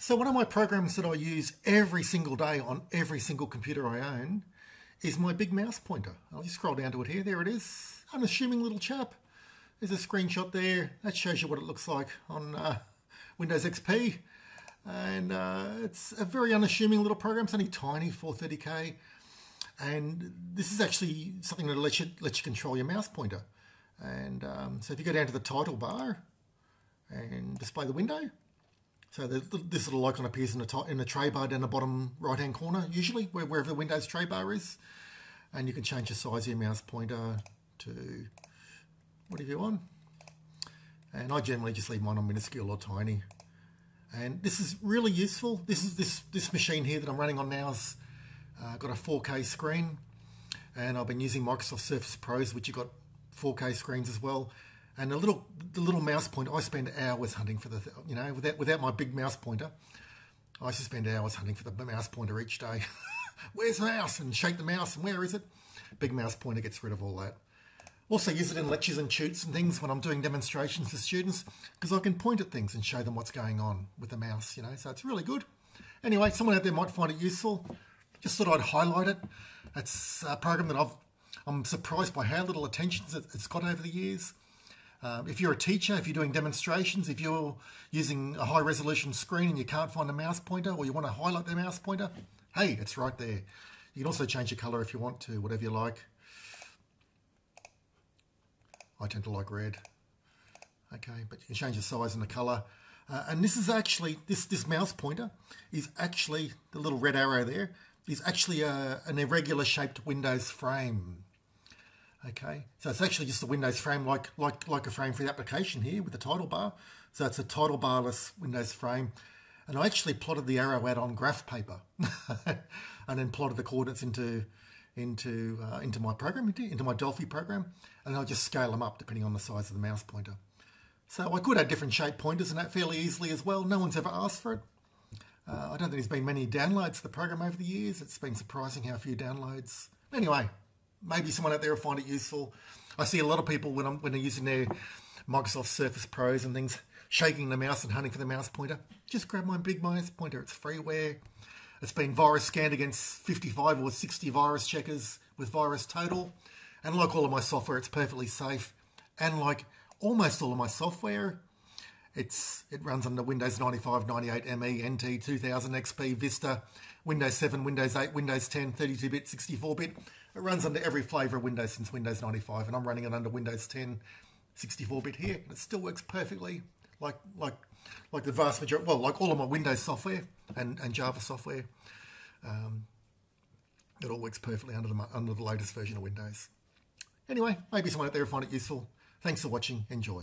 So one of my programs that I use every single day on every single computer I own is my big mouse pointer. I'll just scroll down to it here. There it is. Unassuming little chap. There's a screenshot there. That shows you what it looks like on uh, Windows XP. And uh, it's a very unassuming little program. It's only tiny, 430k. And this is actually something that lets you, lets you control your mouse pointer. And um, so if you go down to the title bar and display the window, so this little icon appears in the, top, in the tray bar down the bottom right hand corner, usually where, wherever the Windows tray bar is. And you can change the size of your mouse pointer to whatever you want. And I generally just leave mine on minuscule or tiny. And this is really useful. This is this this machine here that I'm running on now has uh, got a 4K screen, and I've been using Microsoft Surface Pros, which you got 4K screens as well. And the little the little mouse pointer, I spend hours hunting for the you know without without my big mouse pointer, I to spend hours hunting for the mouse pointer each day. Where's the mouse? And shake the mouse, and where is it? Big mouse pointer gets rid of all that. Also use it in lectures and shoots and things when I'm doing demonstrations to students because I can point at things and show them what's going on with the mouse, you know, so it's really good. Anyway, someone out there might find it useful. Just thought I'd highlight it. It's a program that I've, I'm surprised by how little attention it's got over the years. Um, if you're a teacher, if you're doing demonstrations, if you're using a high resolution screen and you can't find a mouse pointer or you want to highlight the mouse pointer, hey, it's right there. You can also change the color if you want to, whatever you like. I tend to like red. Okay, but you can change the size and the color. Uh, and this is actually, this, this mouse pointer is actually, the little red arrow there, is actually a, an irregular shaped Windows frame. Okay, so it's actually just a Windows frame like, like, like a frame for the application here with the title bar. So it's a title barless Windows frame. And I actually plotted the arrow out on graph paper and then plotted the coordinates into into uh, into my program, into, into my Delphi program, and I'll just scale them up depending on the size of the mouse pointer. So I could add different shape pointers and that fairly easily as well. No one's ever asked for it. Uh, I don't think there's been many downloads of the program over the years. It's been surprising how few downloads. Anyway, maybe someone out there will find it useful. I see a lot of people when, I'm, when they're using their Microsoft Surface Pros and things, shaking the mouse and hunting for the mouse pointer. Just grab my big mouse pointer. It's freeware. It's been virus scanned against 55 or 60 virus checkers with Virus Total. And like all of my software, it's perfectly safe. And like almost all of my software, it's it runs under Windows 95, 98, ME, NT, 2000, XP, Vista, Windows 7, Windows 8, Windows 10, 32-bit, 64-bit. It runs under every flavour of Windows since Windows 95, and I'm running it under Windows 10, 64-bit here. And it still works perfectly, like like like the vast majority, well, like all of my Windows software and, and Java software. Um, it all works perfectly under the, under the latest version of Windows. Anyway, maybe someone out there will find it useful. Thanks for watching. Enjoy.